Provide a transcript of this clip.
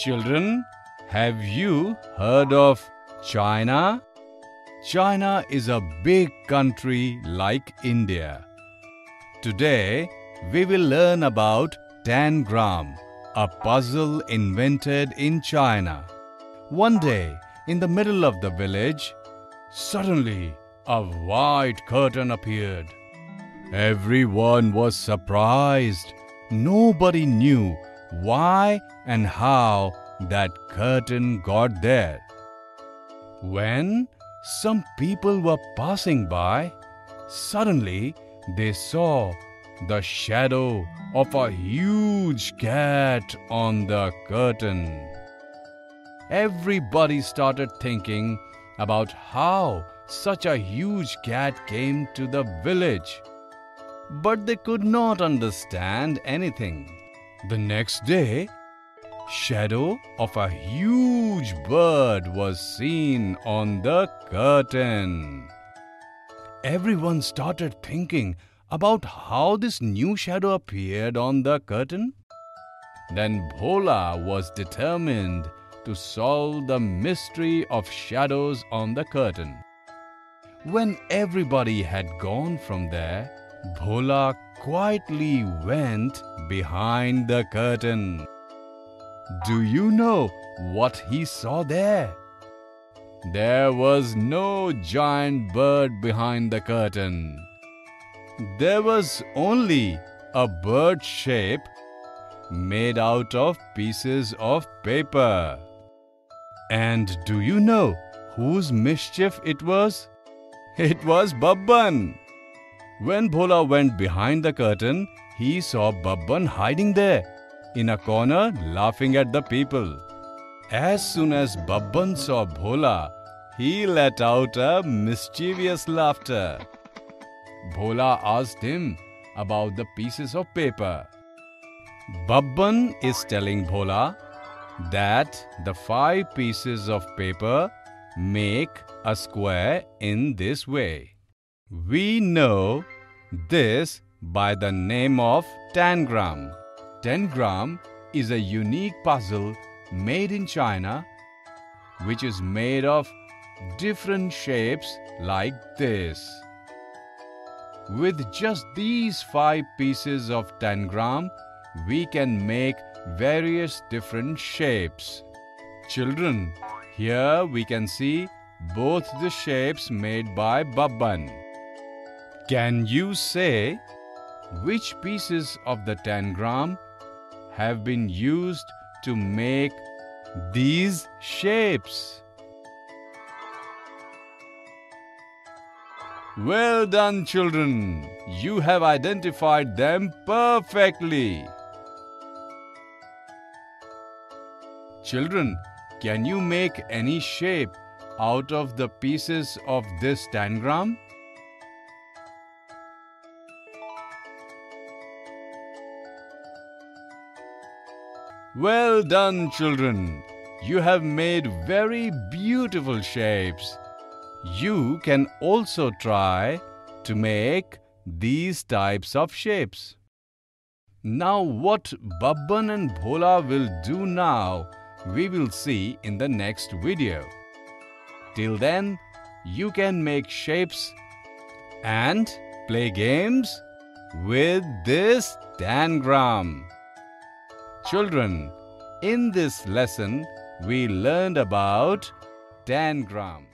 Children, have you heard of China? China is a big country like India. Today, we will learn about tangram, a puzzle invented in China. One day, in the middle of the village, suddenly a white curtain appeared. Everyone was surprised. Nobody knew why and how that curtain got there. When some people were passing by, suddenly they saw the shadow of a huge cat on the curtain. Everybody started thinking about how such a huge cat came to the village. But they could not understand anything. The next day, shadow of a huge bird was seen on the curtain. Everyone started thinking about how this new shadow appeared on the curtain. Then Bhola was determined to solve the mystery of shadows on the curtain. When everybody had gone from there, Bhola quietly went behind the curtain. Do you know what he saw there? There was no giant bird behind the curtain. There was only a bird shape made out of pieces of paper. And do you know whose mischief it was? It was Babban. When Bhola went behind the curtain, he saw Babban hiding there in a corner laughing at the people. As soon as Babban saw Bhola, he let out a mischievous laughter. Bhola asked him about the pieces of paper. Babban is telling Bhola that the five pieces of paper make a square in this way. We know this by the name of tangram. Tangram is a unique puzzle made in China which is made of different shapes like this. With just these five pieces of tangram, we can make various different shapes. Children, here we can see both the shapes made by Babban. Can you say which pieces of the tangram have been used to make these shapes? Well done, children. You have identified them perfectly. Children, can you make any shape out of the pieces of this tangram? Well done, children. You have made very beautiful shapes. You can also try to make these types of shapes. Now what Babban and Bhola will do now, we will see in the next video. Till then, you can make shapes and play games with this tangram. Children, in this lesson, we learned about tangram.